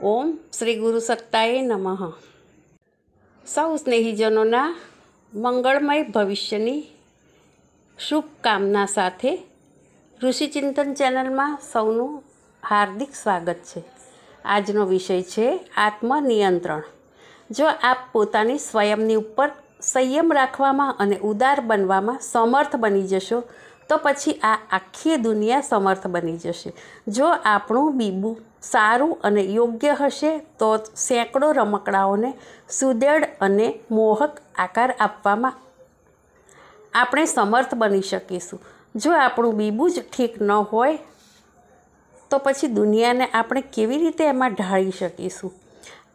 ઓમ શ્રી ગુરુ સત્તાએ નમઃ. સૌ સ્નેહીજનોના મંગળમય ભવિષ્યની શુભકામના સાથે ઋષિચિંતન ચેનલમાં સૌનું હાર્દિક સ્વાગત છે. આજનો વિષય છે આત્મનિયંત્રણ. જો આપ પોતાની સ્વયંની ઉપર સંયમ રાખવામાં અને ઉદાર બનવામાં સમર્થ બની જશો તો પછી આ આખી દુનિયા સમર્થ બની જશે. જો આપણું બીબું સારું અને યોગ્ય હશે, તો સેંકડો રમકડાઓને સુદેડ અને મોહક આકાર આપવામાં આપણે સમર્થ બની શકીશું. જો આપણું બીબું જ ઠીક ન હોય, તો પછી દુનિયાને આપણે કેવી રીતે એમાં ઢાળી શકીશું?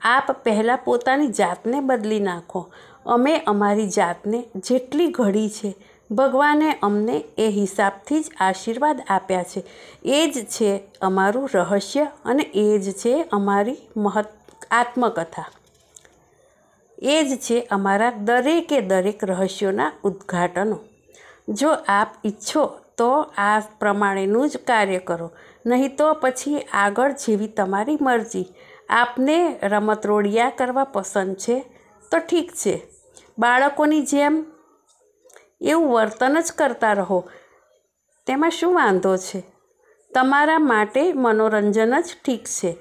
આપ પહેલાં પોતાની જાતને બદલી નાખો. અમે અમારી જાતને જેટલી ઘડી છે ભગવાને અમને એ હિસાબથી જ આશીર્વાદ આપ્યા છે. એ જ છે અમારું રહસ્ય અને એ જ છે અમારી મહત્, આત્મકથા. એ જ છે અમારા દરેકે દરેક રહસ્યોના ઉદ્ઘાટનો. જો આપ ઈચ્છો તો આ પ્રમાણેનું જ કાર્ય કરો, નહીં તો પછી આગળ જેવી તમારી મરજી. આપને રમતરોડિયા કરવા પસંદ છે તો ઠીક છે. બાળકોની જેમ એવું વર્તન જ કરતા રહો. તેમાં શું વાંધો છે? તમારા માટે મનોરંજન જ ઠીક છે.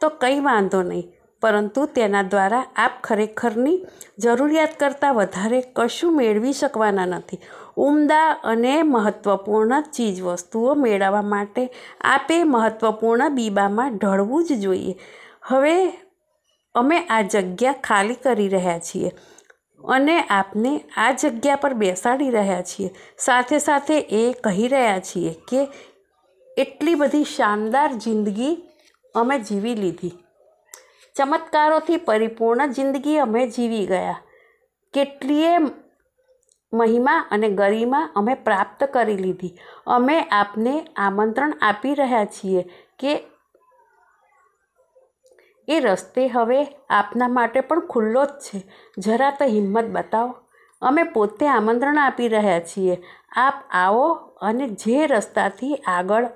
તો કંઈ વાંધો નહીં. પરંતુ તેના દ્વારા આપ ખરેખરની જરૂરિયાત કરતાં વધારે કશું મેળવી શકવાના નથી. ઉમદા અને મહત્ત્વપૂર્ણ ચીજવસ્તુઓ મેળવવા માટે આપે મહત્ત્વપૂર્ણ બીબામાં ઢળવું જ જોઈએ. હવે અમે આ જગ્યા ખાલી કરી રહ્યા છીએ. અને આપને આ જગ્યા પર બેસાડી રહ્યા છીએ. સાથે સાથે એ કહી રહ્યા છીએ કે, એટલી બધી શાનદાર જિંદગી અમે જીવી લીધી. ચમત્કારોથી પરિપૂર્ણ જિંદગી અમે જીવી ગયા. કેટલીય મહિમા અને ગરિમા અમે પ્રાપ્ત કરી લીધી. અમે આપને આમંત્રણ આપી રહ્યા છીએ કે એ રસ્તે હવે આપના માટે પણ ખુલ્લો જ છે. જરા તો હિંમત બતાવો. અમે પોતે આમંત્રણ આપી રહ્યા છીએ. આપ આવો અને જે રસ્તાથી આગળ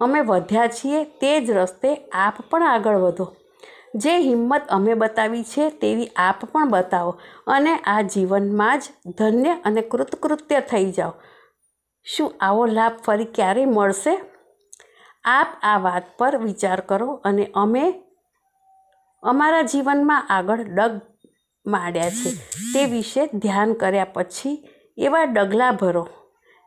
અમે વધ્યા છીએ તે જ રસ્તે આપ પણ આગળ વધો. જે હિંમત અમે બતાવી છે તેવી આપ પણ બતાવો અને આ જીવનમાં જ ધન્ય અને કૃતકૃત્ય થઈ જાઓ. શું આવો લાભ ફરી ક્યારેય મળશે? આપ આ વાત પર વિચાર કરો અને અમે અમારા જીવનમાં આગળ ડગ માંડ્યા છે. તે વિશે ધ્યાન કર્યા પછી એવા ડગલા ભરો,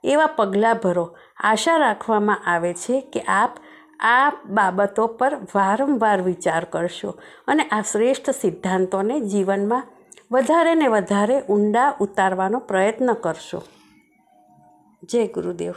એવા પગલાં ભરો. આશા રાખવામાં આવે છે કે આપ આ બાબતો પર વારંવાર વિચાર કરશો અને આ શ્રેષ્ઠ સિદ્ધાંતોને જીવનમાં વધારે ને વધારે ઊંડા ઉતારવાનો પ્રયત્ન કરશો. જય ગુરુદેવ.